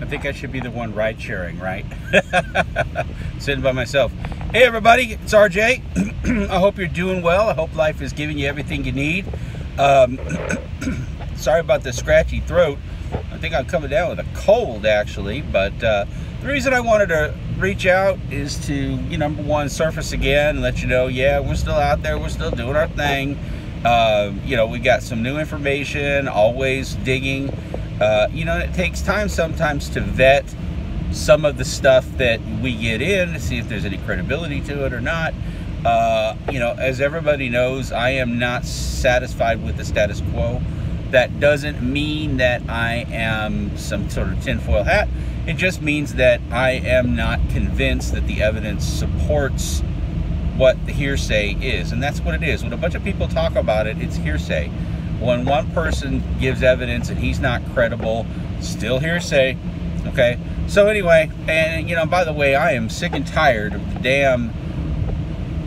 I think I should be the one ride sharing, right? Sitting by myself. Hey everybody, it's RJ. I hope you're doing well. I hope life is giving you everything you need. Um, sorry about the scratchy throat. I think I'm coming down with a cold actually, but uh, the reason I wanted to reach out is to, you know, number one, surface again and let you know, yeah, we're still out there, we're still doing our thing. Uh, you know, we got some new information, always digging. Uh, you know, it takes time sometimes to vet some of the stuff that we get in to see if there's any credibility to it or not. Uh, you know, as everybody knows, I am not satisfied with the status quo. That doesn't mean that I am some sort of tinfoil hat. It just means that I am not convinced that the evidence supports what the hearsay is. And that's what it is. When a bunch of people talk about it, it's hearsay. When one person gives evidence and he's not credible, still hearsay. Okay? So, anyway, and you know, by the way, I am sick and tired of the damn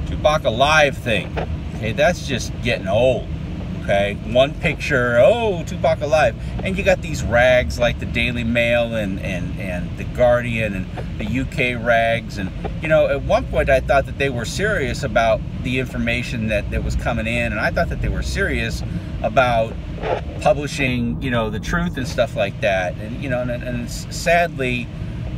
Tupac Alive thing. Okay, that's just getting old okay? One picture, oh, Tupac alive. And you got these rags like the Daily Mail and, and, and the Guardian and the UK rags. And, you know, at one point I thought that they were serious about the information that, that was coming in. And I thought that they were serious about publishing, you know, the truth and stuff like that. And, you know, and, and sadly,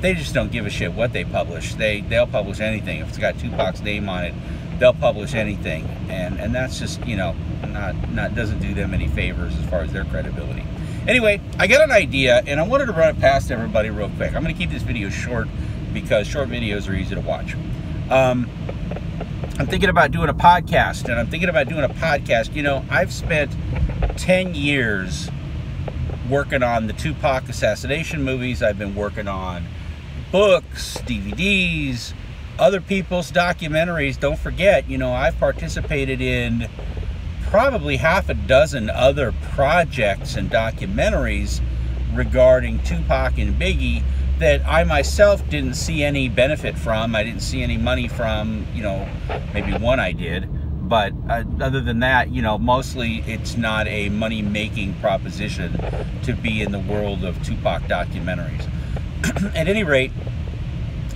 they just don't give a shit what they publish. They, they'll publish anything. If it's got Tupac's name on it, they'll publish anything. And, and that's just, you know, not not doesn't do them any favors as far as their credibility. Anyway, I got an idea and I wanted to run it past everybody real quick. I'm going to keep this video short because short videos are easy to watch. Um, I'm thinking about doing a podcast and I'm thinking about doing a podcast. You know, I've spent 10 years working on the Tupac assassination movies. I've been working on books, DVDs, other people's documentaries. Don't forget, you know, I've participated in probably half a dozen other projects and documentaries regarding Tupac and Biggie that I myself didn't see any benefit from. I didn't see any money from, you know, maybe one I did. But uh, other than that, you know, mostly it's not a money making proposition to be in the world of Tupac documentaries. At any rate,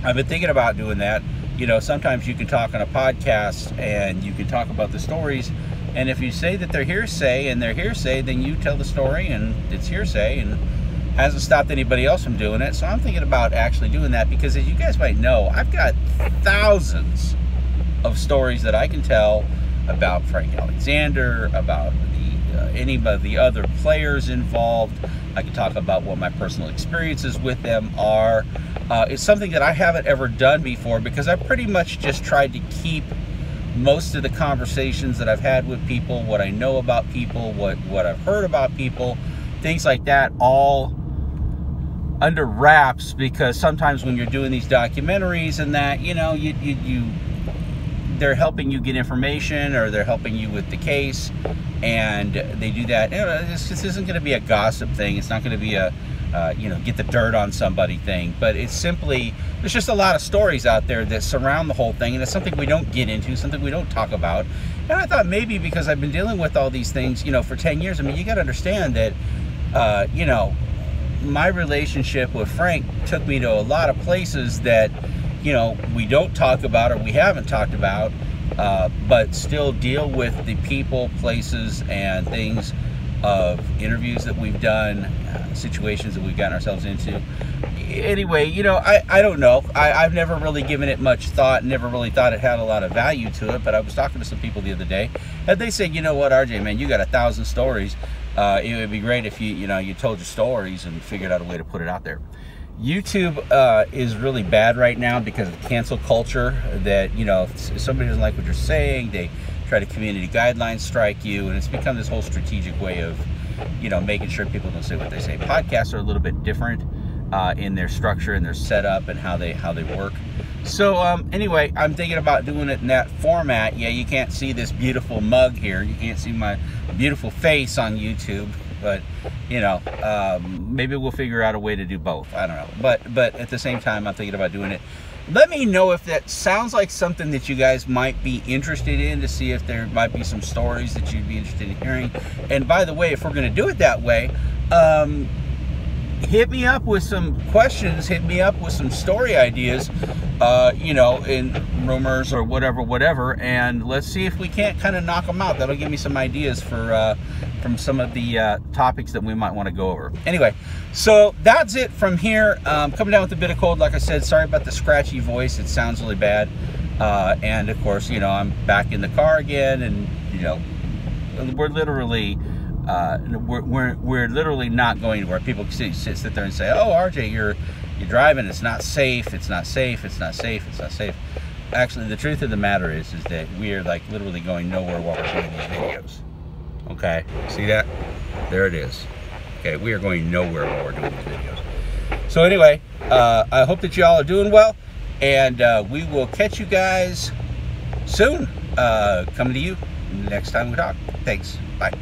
I've been thinking about doing that. You know, sometimes you can talk on a podcast and you can talk about the stories and if you say that they're hearsay and they're hearsay, then you tell the story and it's hearsay and hasn't stopped anybody else from doing it. So I'm thinking about actually doing that because as you guys might know, I've got thousands of stories that I can tell about Frank Alexander, about any of the other players involved. I can talk about what my personal experiences with them are. Uh, it's something that I haven't ever done before because I pretty much just tried to keep most of the conversations that I've had with people, what I know about people, what, what I've heard about people, things like that, all under wraps because sometimes when you're doing these documentaries and that, you know, you, you, you they're helping you get information or they're helping you with the case and they do that. You know, this, this isn't going to be a gossip thing. It's not going to be a, uh, you know, get the dirt on somebody thing. But it's simply, there's just a lot of stories out there that surround the whole thing, and it's something we don't get into, something we don't talk about. And I thought maybe because I've been dealing with all these things, you know, for 10 years, I mean, you got to understand that, uh, you know, my relationship with Frank took me to a lot of places that, you know, we don't talk about or we haven't talked about, uh, but still deal with the people, places, and things of interviews that we've done, uh, situations that we've gotten ourselves into. Anyway, you know, I, I don't know. I, I've never really given it much thought, never really thought it had a lot of value to it, but I was talking to some people the other day, and they said, you know what, RJ, man, you got a thousand stories. Uh, it would be great if you, you know, you told your stories and figured out a way to put it out there. YouTube uh, is really bad right now because of the cancel culture. That you know, if somebody doesn't like what you're saying, they try to community guidelines strike you, and it's become this whole strategic way of, you know, making sure people don't say what they say. Podcasts are a little bit different uh, in their structure and their setup and how they how they work. So um, anyway, I'm thinking about doing it in that format. Yeah, you can't see this beautiful mug here. You can't see my beautiful face on YouTube, but you know, um, maybe we'll figure out a way to do both. I don't know, but but at the same time, I'm thinking about doing it let me know if that sounds like something that you guys might be interested in to see if there might be some stories that you'd be interested in hearing. And by the way, if we're going to do it that way, um, hit me up with some questions. Hit me up with some story ideas. Uh, you know, in rumors or whatever, whatever, and let's see if we can't kind of knock them out. That'll give me some ideas for uh, from some of the uh, topics that we might want to go over. Anyway, so that's it from here. Um, coming down with a bit of cold, like I said. Sorry about the scratchy voice. It sounds really bad. Uh, and of course, you know, I'm back in the car again, and you know, we're literally. Uh, we're, we're, we're literally not going where people sit, sit, sit there and say, "Oh, RJ, you're you're driving. It's not safe. It's not safe. It's not safe. It's not safe." Actually, the truth of the matter is, is that we are like literally going nowhere while we're doing these videos. Okay, see that? There it is. Okay, we are going nowhere while we're doing these videos. So anyway, uh, I hope that y'all are doing well, and uh, we will catch you guys soon. Uh, coming to you next time we talk. Thanks. Bye.